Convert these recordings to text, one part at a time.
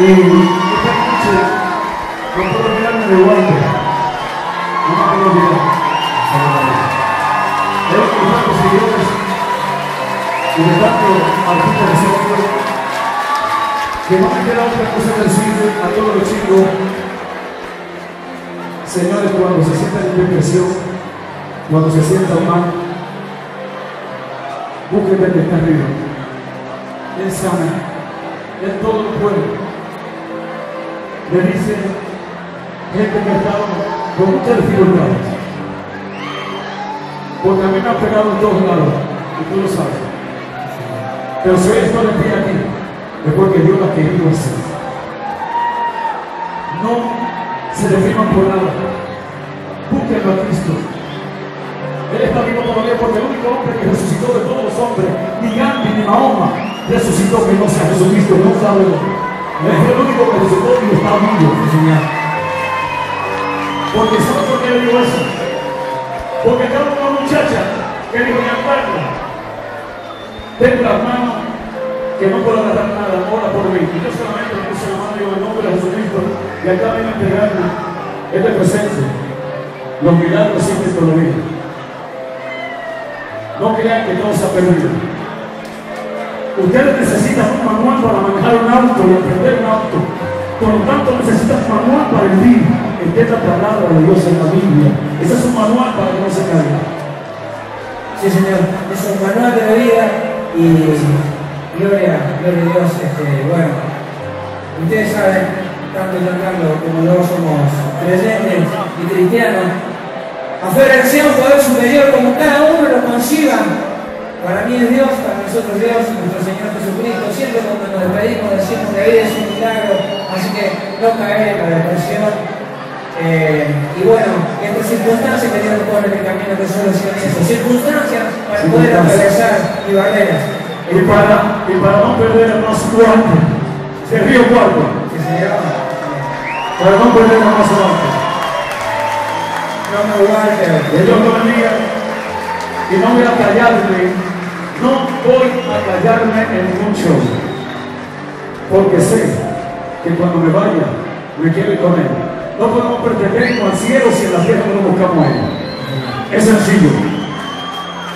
Y esta noche no puedo mirarme de guante. No me puedo mirar. Que tantos seguidores y de tanto artista de Señor que no me queda otra cosa que decirle a todos los chicos, señores, cuando se sientan en depresión, cuando se sientan mal, busquen el que está arriba. Él sabe, Él todo lo puede. Me dice gente que ha estado con muchas dificultades. Porque a mí me han pegado en todos lados, y tú lo sabes. Pero si hoy estoy de pie aquí, es porque Dios lo ha querido hacer. No se definan por nada. Búsquenlo a Cristo. Él está vivo todavía porque el único hombre que resucitó de todos los hombres, ni Gandhi ni Mahoma, resucitó que no sea Jesucristo, no sabe. Es el único que resucitó y está vivo. Porque ¿sabes por qué digo eso? Porque acá una muchacha que dijo, mi acuerdo, tengo las manos que no puedo agarrar nada, ora por mí. Y yo solamente puse la mano digo, en nombre de Jesucristo, y acá vengo a entregarme este presente. Los milagros siempre por lo mismo. No crean que todo se ha perdido. Ustedes necesitan un manual para manejar un auto y aprender un auto. Por lo tanto, necesitan un manual para vivir. Es la palabra de Dios en la Biblia. Ese es un manual para que no se caiga. Sí, Señor, es un manual de vida y gloria, gloria a Dios. Este, bueno, ustedes saben, tanto Giancarlo como yo somos creyentes y cristianos. Aferración, poder superior, como cada uno lo conciba. Para mí es Dios, nosotros Dios, nuestro Señor Jesucristo. Siempre cuando nos despedimos decimos que vida es un milagro, así que no caer en la depresión. Eh, y bueno, estas circunstancias que Dios nos pone en el camino que solo son esas circunstancias para poder atravesar mis barreras. Y para, y para no perder más cuarto, se río Sí, Señor. para no perder más cuarto. No me guarde. Que Dios lo bendiga. Y no voy a callarme, no voy a callarme en show. Porque sé que cuando me vaya, me quiero ir con Él. No podemos pretender al cielo si en la tierra no lo buscamos a Él. Es sencillo.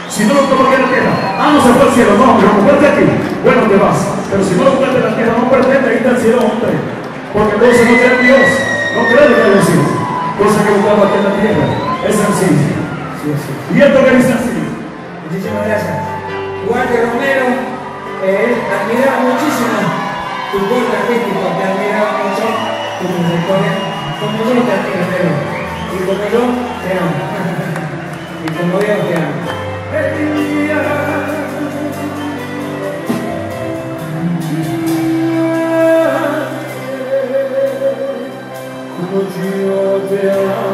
Si no lo tomo aquí en la tierra, ah, no se fue al cielo, no, pero buscaste aquí, bueno, te vas. Pero si no lo buscaste en la tierra, no pretende irte al cielo, hombre. Porque entonces no cree en Dios, no cree en cielo. Cosa que buscaba aquí en la tierra. Es sencillo. Y esto que dice así. Muchísimas gracias. Igual que Romero, él admiraba muchísimo tu corte artístico, te admiraba mucho tu trayectoria. Como yo te admiro. Y como yo, te amo. y como Dios te amo. Como yo te amo.